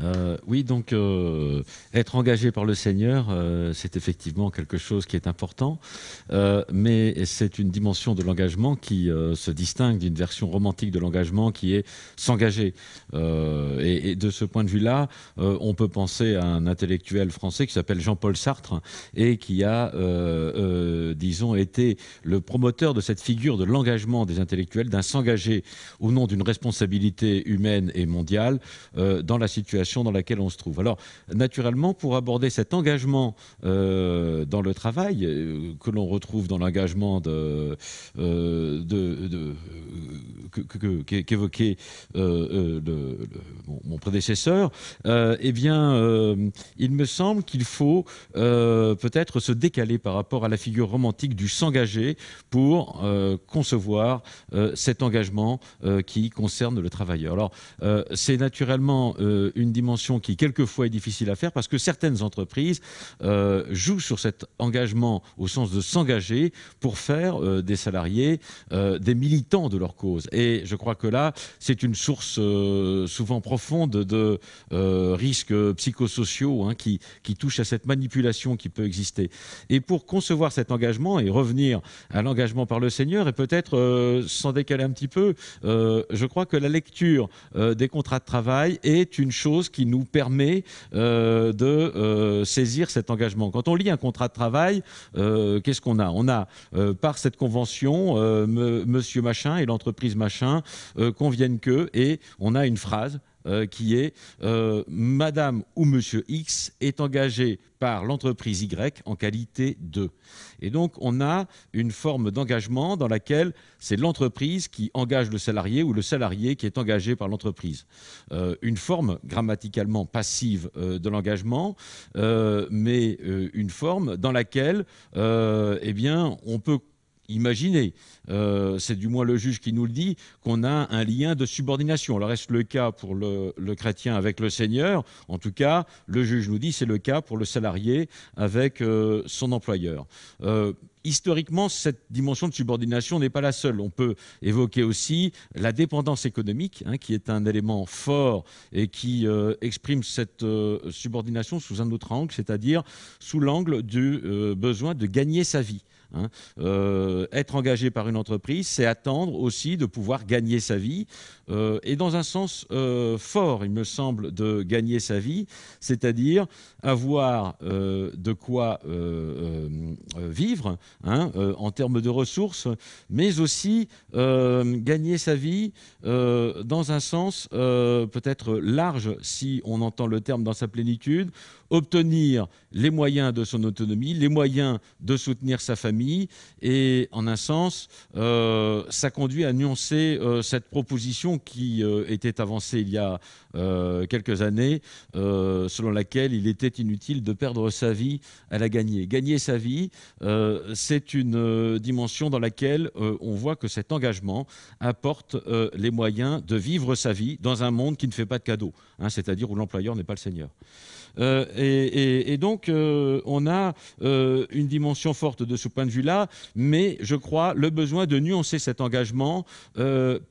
Euh, oui, donc euh, être engagé par le Seigneur, euh, c'est effectivement quelque chose qui est important, mais c'est une dimension de l'engagement qui se distingue d'une version romantique de l'engagement qui est s'engager. Et, de ce point de vue-là, on peut penser à un intellectuel français qui s'appelle Jean-Paul Sartre et qui a, disons, été le promoteur de cette figure de l'engagement des intellectuels, d'un s'engager au nom d'une responsabilité humaine et mondiale dans la situation dans laquelle on se trouve. Alors, naturellement, pour aborder cet engagement euh, dans le travail, euh, que l'on retrouve dans l'engagement de, euh, qu'évoquait mon, prédécesseur, eh bien, il me semble qu'il faut peut-être se décaler par rapport à la figure romantique du s'engager pour concevoir cet engagement qui concerne le travailleur. Alors, c'est naturellement une dimension qui quelquefois est difficile à faire parce que certaines entreprises euh, jouent sur cet engagement au sens de s'engager pour faire euh, des salariés euh, des militants de leur cause. Et je crois que là, c'est une source souvent profonde de risques psychosociaux hein, qui, qui touchent à cette manipulation qui peut exister. Et pour concevoir cet engagement et revenir à l'engagement par le Seigneur et peut-être s'en décaler un petit peu, je crois que la lecture des contrats de travail est une chose qui nous permet euh, de euh, saisir cet engagement. Quand on lit un contrat de travail, euh, qu'est-ce qu'on a? On a, par cette convention, monsieur machin et l'entreprise machin conviennent que, et on a une phrase qui est Madame ou Monsieur X est engagé par l'entreprise Y en qualité de. Et donc, on a une forme d'engagement dans laquelle c'est l'entreprise qui engage le salarié ou le salarié qui est engagé par l'entreprise. Euh, une forme grammaticalement passive euh, de l'engagement, euh, mais une forme dans laquelle eh bien, on peut imaginer, euh, c'est du moins le juge qui nous le dit, qu'on a un lien de subordination. Alors est-ce le cas pour le, chrétien avec le Seigneur? En tout cas, le juge nous dit c'est le cas pour le salarié avec euh, son employeur. Euh, historiquement, cette dimension de subordination n'est pas la seule. On peut évoquer aussi la dépendance économique, hein, qui est un élément fort et qui exprime cette subordination sous un autre angle, c'est-à-dire sous l'angle du besoin de gagner sa vie. Hein. Euh, être engagé par une entreprise, c'est attendre aussi de pouvoir gagner sa vie, euh, et dans un sens euh, fort, il me semble, de gagner sa vie, c'est-à-dire avoir de quoi vivre hein, en termes de ressources, mais aussi gagner sa vie dans un sens peut-être large, si on entend le terme dans sa plénitude, obtenir les moyens de son autonomie, les moyens de soutenir sa famille. Et en un sens, euh, ça conduit à nuancer euh, cette proposition qui euh, était avancée il y a quelques années, selon laquelle il était inutile de perdre sa vie à la gagner. Gagner sa vie, c'est une dimension dans laquelle on voit que cet engagement apporte les moyens de vivre sa vie dans un monde qui ne fait pas de cadeaux, hein, c'est-à-dire où l'employeur n'est pas le seigneur. Euh, et, donc, euh, on a euh, une dimension forte de ce point de vue-là, mais je crois le besoin de nuancer cet engagement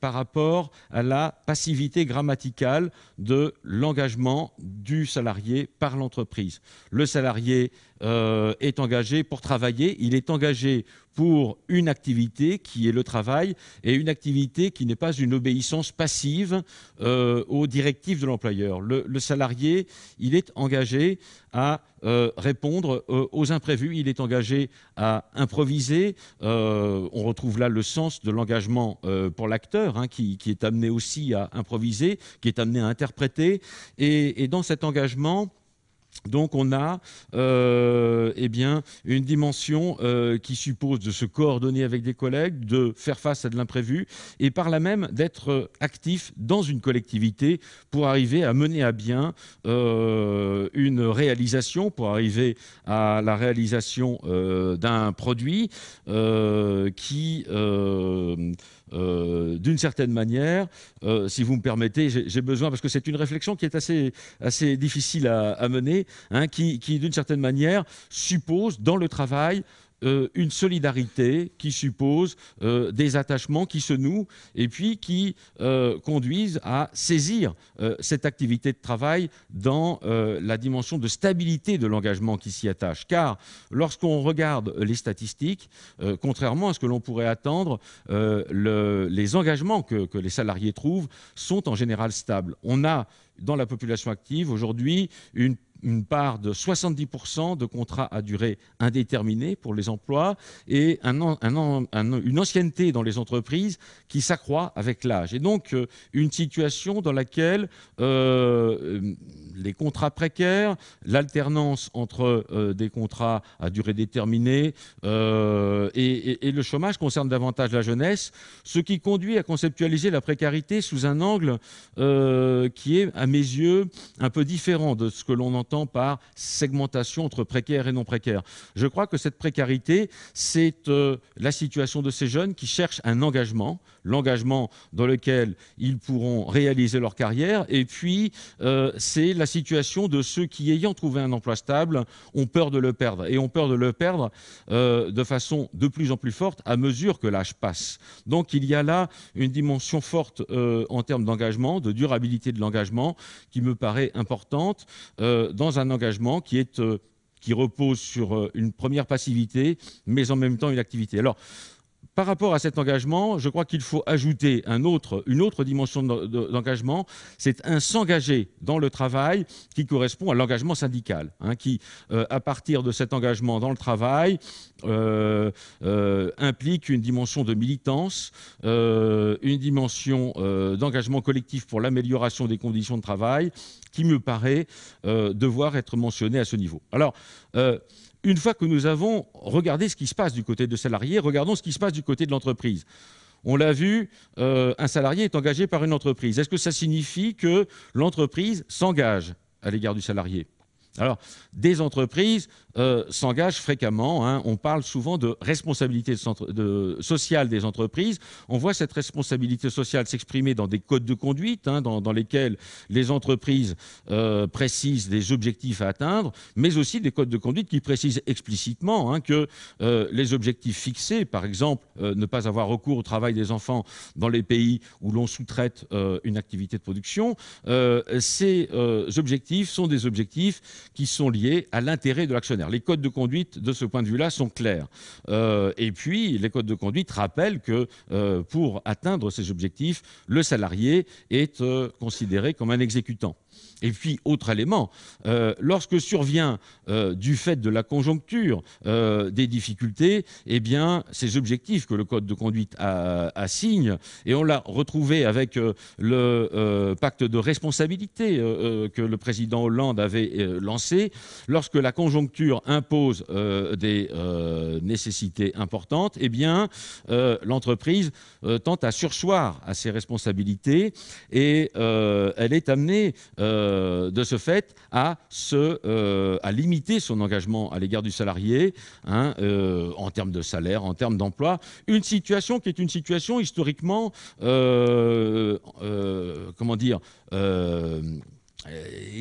par rapport à la passivité grammaticale de l'engagement du salarié par l'entreprise. Le salarié est engagé pour travailler, il est engagé pour une activité qui est le travail et une activité qui n'est pas une obéissance passive euh, aux directives de l'employeur. Le, salarié, il est engagé à euh, répondre euh, aux imprévus, il est engagé à improviser. on retrouve là le sens de l'engagement pour l'acteur, hein, qui, est amené aussi à improviser, qui est amené à interpréter. et dans cet engagement, donc on a euh, eh une dimension euh, qui suppose de se coordonner avec des collègues, de faire face à de l'imprévu et par là même d'être actif dans une collectivité pour arriver à mener à bien euh, une réalisation, pour arriver à la réalisation d'un produit qui euh, d'une certaine manière, euh, si vous me permettez, j'ai besoin, parce que c'est une réflexion qui est assez, difficile à, mener, hein, qui d'une certaine manière, suppose dans le travail euh, une solidarité qui suppose euh, des attachements qui se nouent et puis qui euh, conduisent à saisir cette activité de travail dans la dimension de stabilité de l'engagement qui s'y attache. Car lorsqu'on regarde les statistiques, contrairement à ce que l'on pourrait attendre, les engagements que les salariés trouvent sont en général stables. On a dans la population active aujourd'hui une une part de 70% de contrats à durée indéterminée pour les emplois et une ancienneté dans les entreprises qui s'accroît avec l'âge. Et donc, euh, une situation dans laquelle euh, les contrats précaires, l'alternance entre euh, des contrats à durée déterminée et, et, le chômage concerne davantage la jeunesse, ce qui conduit à conceptualiser la précarité sous un angle qui est, à mes yeux, un peu différent de ce que l'on entend par segmentation entre précaires et non précaires. Je crois que cette précarité, c'est euh, la situation de ces jeunes qui cherchent un engagement, l'engagement dans lequel ils pourront réaliser leur carrière, et puis euh, c'est la situation de ceux qui, ayant trouvé un emploi stable, ont peur de le perdre, et ont peur de le perdre euh, de façon de plus en plus forte à mesure que l'âge passe. Donc il y a là une dimension forte en termes d'engagement, de durabilité de l'engagement, qui me paraît importante dans un engagement qui, est, euh, qui repose sur euh, une première passivité, mais en même temps une activité. Alors, par rapport à cet engagement, je crois qu'il faut ajouter une autre dimension d'engagement, c'est un s'engager dans le travail qui correspond à l'engagement syndical, hein, qui, euh, à partir de cet engagement dans le travail, euh, euh, implique une dimension de militance, une dimension d'engagement collectif pour l'amélioration des conditions de travail, qui me paraît devoir être mentionnée à ce niveau. Alors, une fois que nous avons regardé ce qui se passe du côté de salarié, regardons ce qui se passe du côté de l'entreprise. On l'a vu, euh, un salarié est engagé par une entreprise. Est-ce que ça signifie que l'entreprise s'engage à l'égard du salarié? Alors, des entreprises euh, s'engagent fréquemment. Hein. On parle souvent de responsabilité sociale des entreprises. On voit cette responsabilité sociale s'exprimer dans des codes de conduite, hein, dans, lesquels les entreprises euh, précisent des objectifs à atteindre, mais aussi des codes de conduite qui précisent explicitement hein, que euh, les objectifs fixés, par exemple, ne pas avoir recours au travail des enfants dans les pays où l'on sous-traite une activité de production, ces objectifs sont des objectifs qui sont liés à l'intérêt de l'actionnaire. Les codes de conduite, de ce point de vue-là, sont clairs. Euh, et puis, les codes de conduite rappellent que euh, pour atteindre ces objectifs, le salarié est euh, considéré comme un exécutant. Et puis, autre élément, euh, lorsque survient, euh, du fait de la conjoncture, euh, des difficultés, eh bien, ces objectifs que le Code de conduite assigne, et on l'a retrouvé avec le pacte de responsabilité que le président Hollande avait lancé, lorsque la conjoncture impose des nécessités importantes, eh bien, l'entreprise tente à sursoir à ses responsabilités et elle est amenée euh, de ce fait à, se, euh, à limiter son engagement à l'égard du salarié hein, euh, en termes de salaire, en termes d'emploi. Une situation qui est une situation historiquement, comment dire,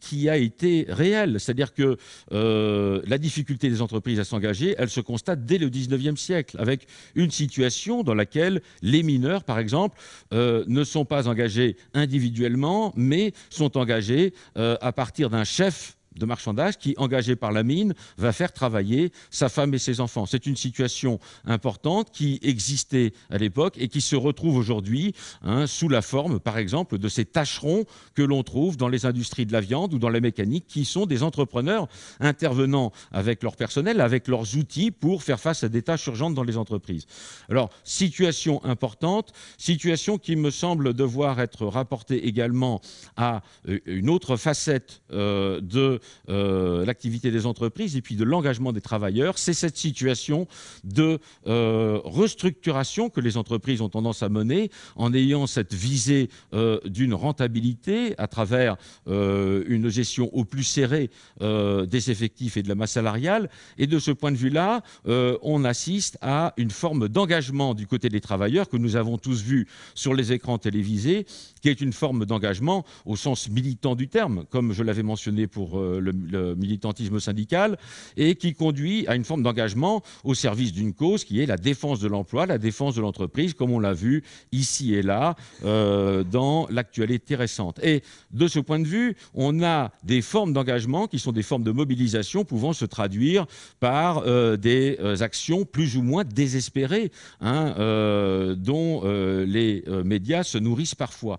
qui a été réelle. C'est-à-dire que euh, la difficulté des entreprises à s'engager, elle se constate dès le 19e siècle, avec une situation dans laquelle les mineurs, par exemple, euh, ne sont pas engagés individuellement, mais sont engagés à partir d'un chef de marchandage qui, engagé par la mine, va faire travailler sa femme et ses enfants. C'est une situation importante qui existait à l'époque et qui se retrouve aujourd'hui hein, sous la forme, par exemple, de ces tâcherons que l'on trouve dans les industries de la viande ou dans la mécanique, qui sont des entrepreneurs intervenant avec leur personnel, avec leurs outils pour faire face à des tâches urgentes dans les entreprises. Alors, situation importante, situation qui me semble devoir être rapportée également à euh, une autre facette euh, de euh, l'activité des entreprises et puis de l'engagement des travailleurs, c'est cette situation de euh, restructuration que les entreprises ont tendance à mener en ayant cette visée euh, d'une rentabilité à travers une gestion au plus serrée des effectifs et de la masse salariale. Et de ce point de vue-là, on assiste à une forme d'engagement du côté des travailleurs que nous avons tous vu sur les écrans télévisés, qui est une forme d'engagement au sens militant du terme, comme je l'avais mentionné pour le, militantisme syndical et qui conduit à une forme d'engagement au service d'une cause qui est la défense de l'emploi, la défense de l'entreprise, comme on l'a vu ici et là dans l'actualité récente. Et de ce point de vue, on a des formes d'engagement qui sont des formes de mobilisation pouvant se traduire par des actions plus ou moins désespérées, hein, dont les médias se nourrissent parfois.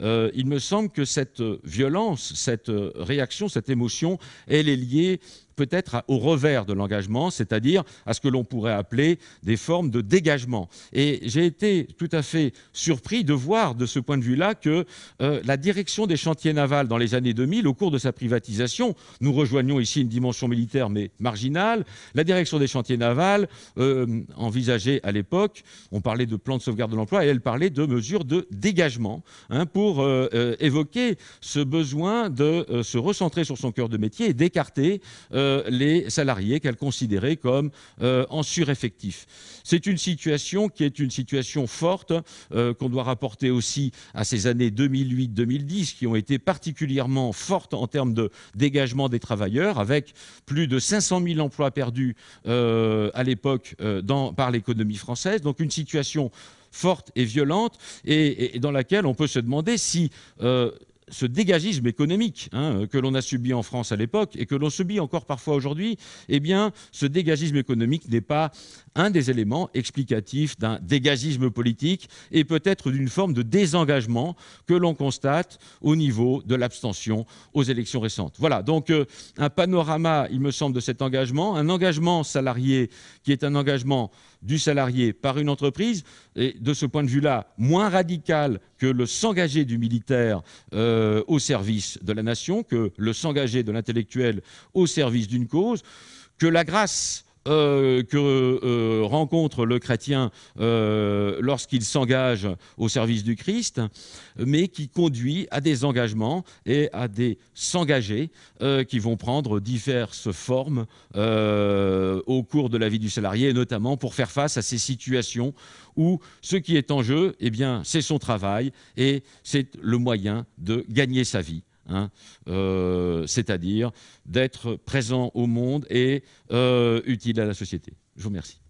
Euh, il me semble que cette violence, cette réaction, cette émotion, elle est liée peut-être au revers de l'engagement, c'est-à-dire à ce que l'on pourrait appeler des formes de dégagement. Et j'ai été tout à fait surpris de voir de ce point de vue-là que euh, la direction des chantiers navals dans les années 2000, au cours de sa privatisation, nous rejoignons ici une dimension militaire mais marginale, la direction des chantiers navals euh, envisageait à l'époque, on parlait de plan de sauvegarde de l'emploi et elle parlait de mesures de dégagement hein, pour euh, évoquer ce besoin de se recentrer sur son cœur de métier et d'écarter euh, les salariés qu'elle considérait comme euh, en sureffectif. C'est une situation qui est une situation forte euh, qu'on doit rapporter aussi à ces années 2008-2010 qui ont été particulièrement fortes en termes de dégagement des travailleurs avec plus de 500 000 emplois perdus à l'époque par l'économie française. Donc une situation forte et violente et, dans laquelle on peut se demander si ce dégagisme économique hein, que l'on a subi en France à l'époque et que l'on subit encore parfois aujourd'hui, eh bien, ce dégagisme économique n'est pas un des éléments explicatifs d'un dégagisme politique et peut-être d'une forme de désengagement que l'on constate au niveau de l'abstention aux élections récentes. Voilà, donc euh, un panorama, il me semble, de cet engagement, un engagement salarié qui est un engagement du salarié par une entreprise, et de ce point de vue-là, moins radical que le s'engager du militaire euh, au service de la nation, que le s'engager de l'intellectuel au service d'une cause, que la grâce euh, que rencontre le chrétien euh, lorsqu'il s'engage au service du Christ, mais qui conduit à des engagements et à des s'engager qui vont prendre diverses formes au cours de la vie du salarié, notamment pour faire face à ces situations où ce qui est en jeu, eh bien, c'est son travail et c'est le moyen de gagner sa vie. Hein, euh, c'est-à-dire d'être présent au monde et euh, utile à la société. Je vous remercie.